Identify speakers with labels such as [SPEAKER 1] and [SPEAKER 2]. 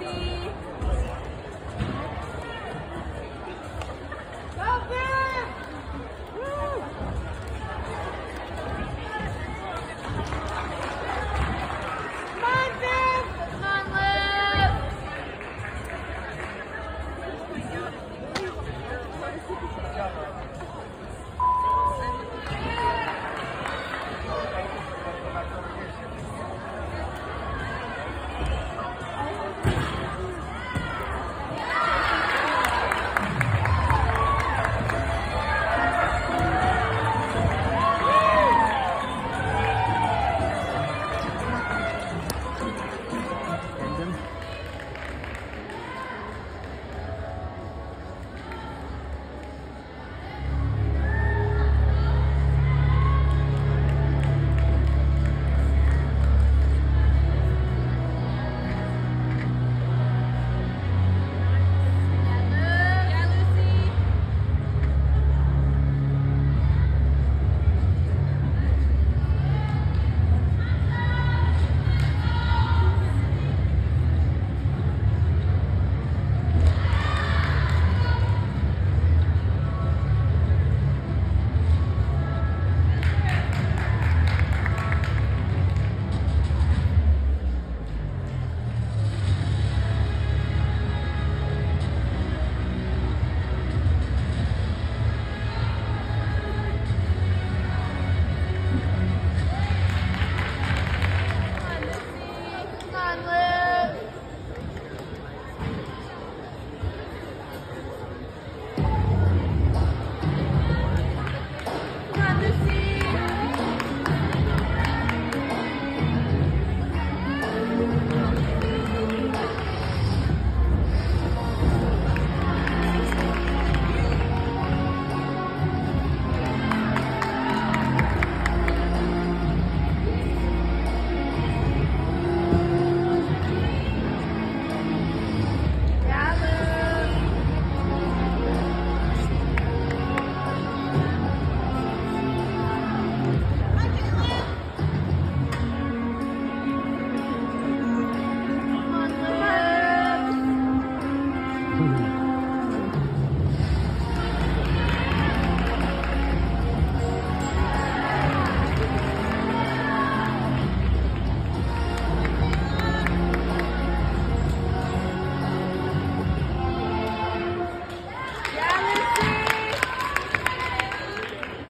[SPEAKER 1] Lucy.